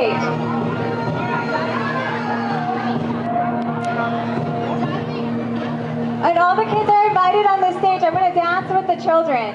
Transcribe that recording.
Eight. And all the kids are invited on the stage. I'm going to dance with the children.